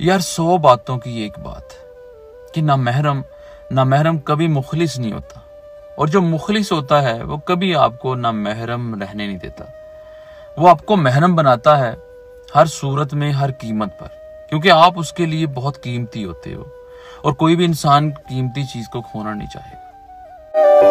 यार, सौ बातों की एक बात, कि ना महरम ना महरम कभी मुखलिस नहीं होता। और जो मुखलिस होता है, वो कभी आपको ना महरम रहने नहीं देता। वो आपको महरम बनाता है हर सूरत में, हर कीमत पर, क्योंकि आप उसके लिए बहुत कीमती होते हो, और कोई भी इंसान कीमती चीज़ को खोना नहीं चाहेगा।